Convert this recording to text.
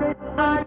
Bye.